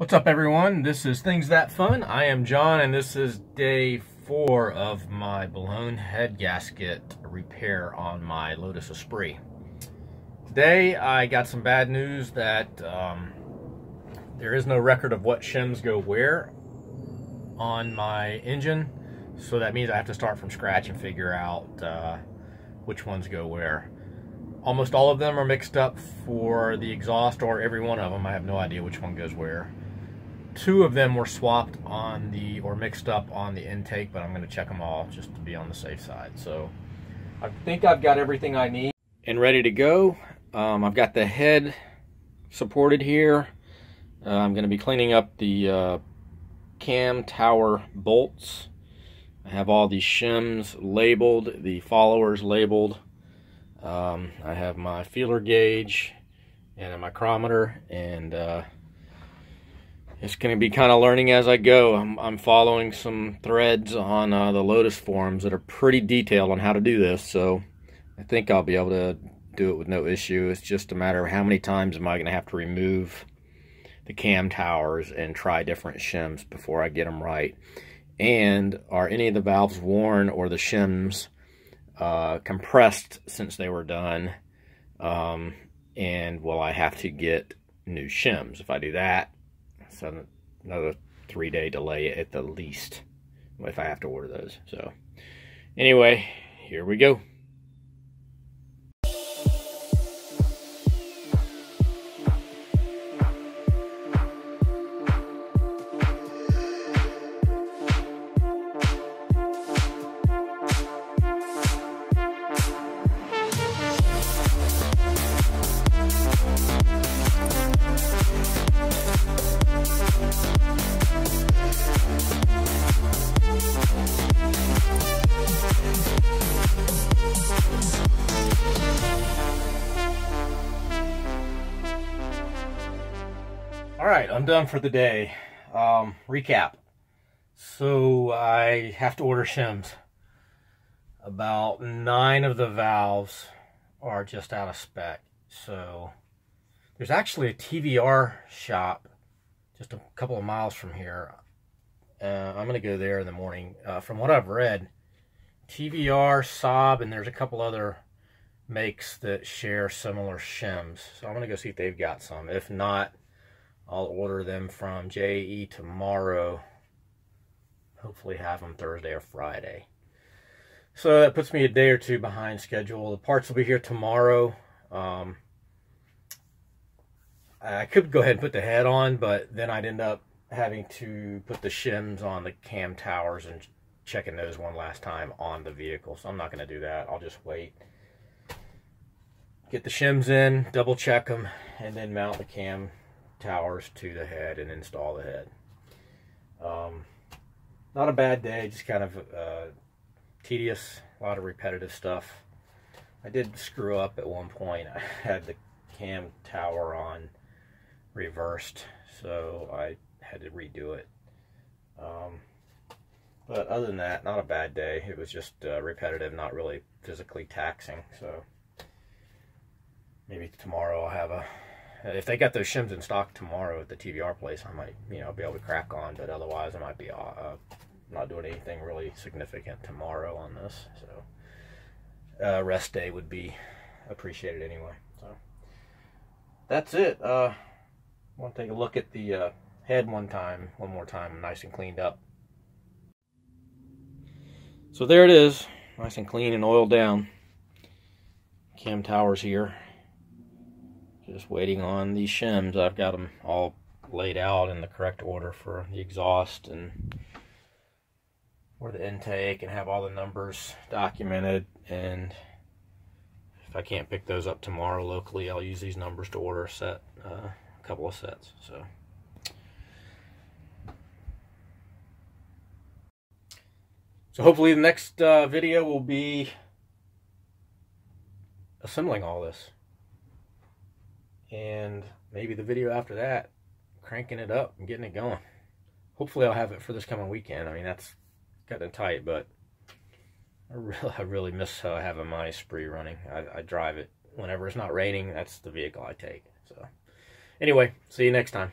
What's up everyone? This is Things That Fun. I am John and this is day four of my blown head gasket repair on my Lotus Esprit. Today I got some bad news that um, there is no record of what shims go where on my engine. So that means I have to start from scratch and figure out uh, which ones go where. Almost all of them are mixed up for the exhaust or every one of them. I have no idea which one goes where two of them were swapped on the or mixed up on the intake but I'm going to check them all just to be on the safe side so. I think I've got everything I need. And ready to go. Um, I've got the head supported here. Uh, I'm going to be cleaning up the uh, cam tower bolts. I have all these shims labeled the followers labeled. Um, I have my feeler gauge and a micrometer and uh, it's going to be kind of learning as I go. I'm, I'm following some threads on uh, the Lotus forums that are pretty detailed on how to do this, so I think I'll be able to do it with no issue. It's just a matter of how many times am I going to have to remove the cam towers and try different shims before I get them right. And are any of the valves worn or the shims uh, compressed since they were done? Um, and will I have to get new shims? If I do that, so another three day delay at the least if I have to order those. So anyway, here we go. All right, I'm done for the day. Um, recap. So I have to order shims. About nine of the valves are just out of spec. So there's actually a TVR shop just a couple of miles from here. Uh, I'm going to go there in the morning. Uh, from what I've read, TVR, Saab, and there's a couple other makes that share similar shims. So I'm going to go see if they've got some. If not, I'll order them from JE tomorrow. Hopefully have them Thursday or Friday. So that puts me a day or two behind schedule. The parts will be here tomorrow. Um, I could go ahead and put the head on, but then I'd end up having to put the shims on the cam towers and checking those one last time on the vehicle. So I'm not going to do that. I'll just wait. Get the shims in, double check them, and then mount the cam towers to the head and install the head. Um, not a bad day, just kind of uh, tedious, a lot of repetitive stuff. I did screw up at one point. I had the cam tower on reversed, so I had to redo it. Um, but other than that, not a bad day. It was just uh, repetitive, not really physically taxing. So maybe tomorrow I'll have a if they got those shims in stock tomorrow at the TVR place, I might, you know, be able to crack on. But otherwise, I might be uh, uh, not doing anything really significant tomorrow on this. So uh, rest day would be appreciated anyway. So that's it. Uh, I want to take a look at the uh, head one time, one more time, nice and cleaned up. So there it is, nice and clean and oiled down. Cam towers here. Just waiting on these shims. I've got them all laid out in the correct order for the exhaust and or the intake and have all the numbers documented. And if I can't pick those up tomorrow locally I'll use these numbers to order a set uh, a couple of sets so. So hopefully the next uh, video will be assembling all this and maybe the video after that, cranking it up and getting it going. Hopefully I'll have it for this coming weekend. I mean, that's getting tight, but I really, I really miss uh, having my spree running. I, I drive it whenever it's not raining. That's the vehicle I take. So anyway, see you next time.